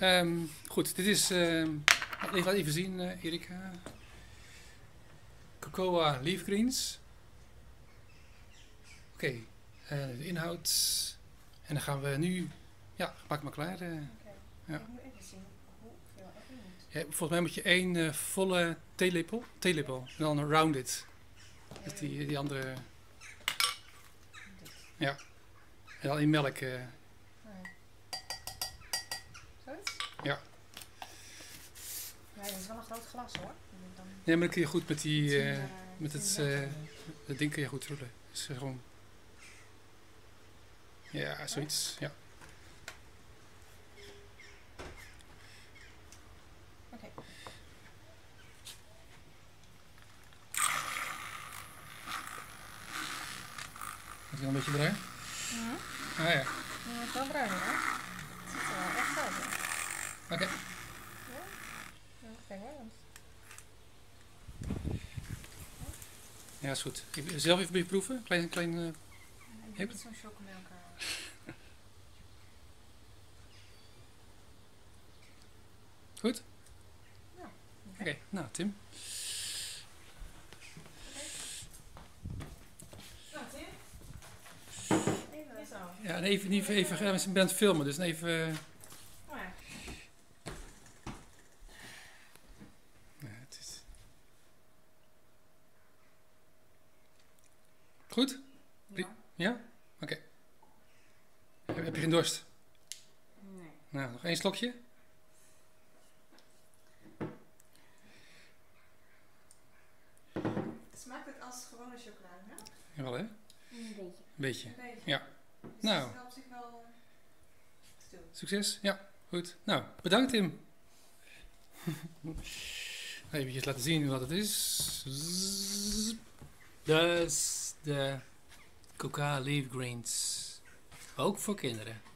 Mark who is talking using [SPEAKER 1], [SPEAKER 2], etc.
[SPEAKER 1] Ehm, goed, dit is... even, laat even zien, eh, Erika. Cocoa leaf greens. Oké, eh, de inhoud. En dan gaan we nu... Ja, maak maar klaar. eh. Ja.
[SPEAKER 2] Ik moet even zien hoeveel er moet.
[SPEAKER 1] Ja, volgens mij moet je één volle theelepel, theelepel en dan rounded. Dus die, die andere,
[SPEAKER 2] Dit.
[SPEAKER 1] en dan in melk.
[SPEAKER 2] Ja. Nee, dit is wel een groot glas hoor. Dan
[SPEAKER 1] nee, maar dan kun je goed met die, eh,
[SPEAKER 2] eh,
[SPEAKER 1] met het,
[SPEAKER 2] melk.
[SPEAKER 1] eh, dat ding kun je goed roelen. Dus eh, gewoon, ja, zoiets, ja.
[SPEAKER 2] Oké.
[SPEAKER 1] Is die al een beetje bruin?
[SPEAKER 2] Mhm.
[SPEAKER 1] Ah ja,
[SPEAKER 2] Ja, het is wel bruin hoor. Het ziet er wel echt uit.
[SPEAKER 1] Oké.
[SPEAKER 2] Ja? Ja.
[SPEAKER 1] Ja, is goed. Ik, zelf even proeven. Klein, klein, eh,
[SPEAKER 2] Ik
[SPEAKER 1] Heb-
[SPEAKER 2] heb niet zo'n chocomelk. eh.
[SPEAKER 1] goed?
[SPEAKER 2] Ja.
[SPEAKER 1] Oké, nou Tim.
[SPEAKER 2] Nou, Tim. Even. Zo.
[SPEAKER 1] Ja, en even, even, even, ik ben aan het filmen, dus even... eh,
[SPEAKER 2] Oh ja.
[SPEAKER 1] Ja, het is... Goed?
[SPEAKER 2] Ja.
[SPEAKER 1] Ja? Oké. Heb, heb je geen dorst?
[SPEAKER 2] Nee.
[SPEAKER 1] Nou, nog één slokje?
[SPEAKER 2] Smaakt het als gewone chocolademelk?
[SPEAKER 1] Jawel, hè?
[SPEAKER 2] Een beetje.
[SPEAKER 1] Een beetje.
[SPEAKER 2] Een beetje.
[SPEAKER 1] Ja.
[SPEAKER 2] Dus
[SPEAKER 1] Nou.
[SPEAKER 2] het is op zich wel te doen.
[SPEAKER 1] Succes? Ja, goed. Nou, bedankt Tim. Even laten zien wat het is. Zzz. De Coca Leaf Greens. Ook voor kinderen.